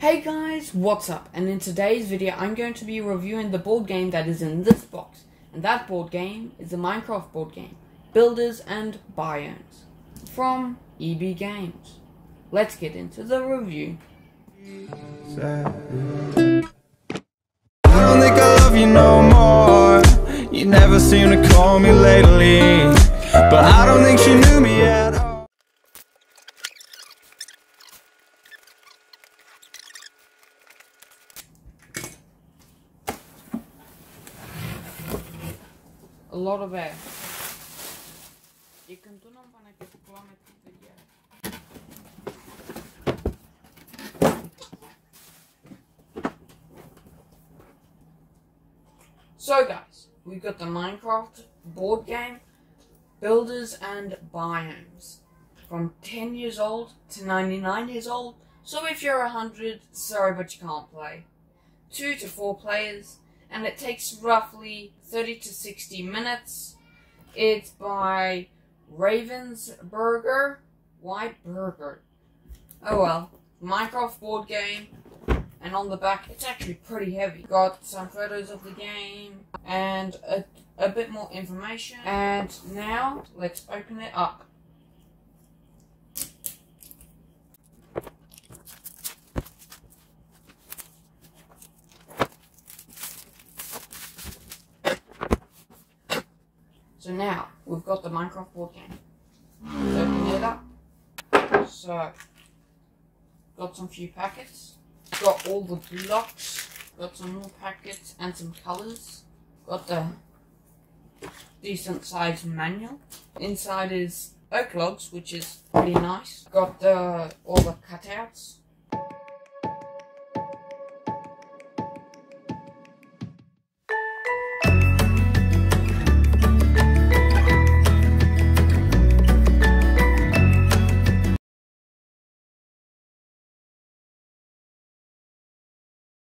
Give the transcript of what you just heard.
Hey guys, what's up? And in today's video, I'm going to be reviewing the board game that is in this box. And that board game is the Minecraft board game, Builders and Biomes, from EB Games. Let's get into the review. I don't think I love you no more. You never seem to call me lately. But I don't think she knew me at all. A lot of air. Je kunt doen om van een kilometer video. So guys, we've got the Minecraft board game, Builders and Biomes. From 10 years old to 99 years old. So if you're 100, sorry but you can't play. 2 to 4 players, and it takes roughly 30 to 60 minutes. It's by Ravensburger. Why Burger? Oh well. Minecraft board game. And on the back, it's actually pretty heavy. Got some photos of the game and a, a bit more information. And now, let's open it up. So now, we've got the Minecraft board game. Let's open it up. So, got some few packets. Got all the blocks. Got some more packets and some colors. Got the decent sized manual. Inside is oak logs, which is pretty nice. Got the all the cutouts